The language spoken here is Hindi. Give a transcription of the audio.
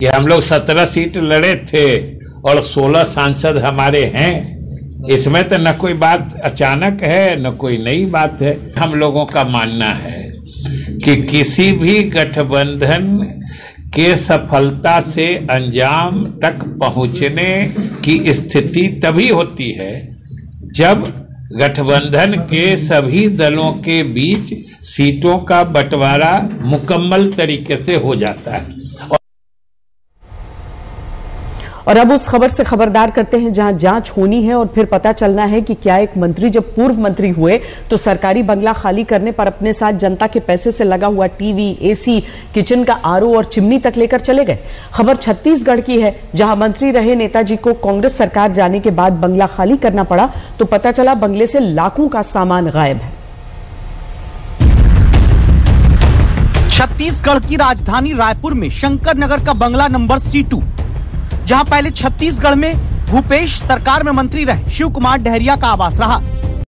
कि हम लोग सत्रह सीट लड़े थे और सोलह सांसद हमारे हैं। इसमें तो न कोई बात अचानक है, न कोई नई बात है। हम लोगों का मानना है कि किसी भी गठबंधन के सफलता से अंजाम तक पहुँचने की स्थिति तभी होती है जब गठबंधन के सभी दलों के बीच सीटों का बंटवारा मुकम्मल तरीके से हो जाता है। और अब उस खबर से खबरदार करते हैं जहाँ जाँच होनी है और फिर पता चलना है कि क्या एक मंत्री, जब पूर्व मंत्री हुए तो सरकारी बंगला खाली करने पर अपने साथ जनता के पैसे से लगा हुआ टीवी एसी किचन का आरओ और चिमनी तक लेकर चले गए। खबर छत्तीसगढ़ की है, जहाँ मंत्री रहे नेताजी को कांग्रेस सरकार जाने के बाद बंगला खाली करना पड़ा तो पता चला बंगले से लाखों का सामान गायब है। छत्तीसगढ़ की राजधानी रायपुर में शंकर नगर का बंगला नंबर सी टू। जहाँ पहले छत्तीसगढ़ में भूपेश सरकार में मंत्री रहे शिव कुमार डहरिया का आवास रहा।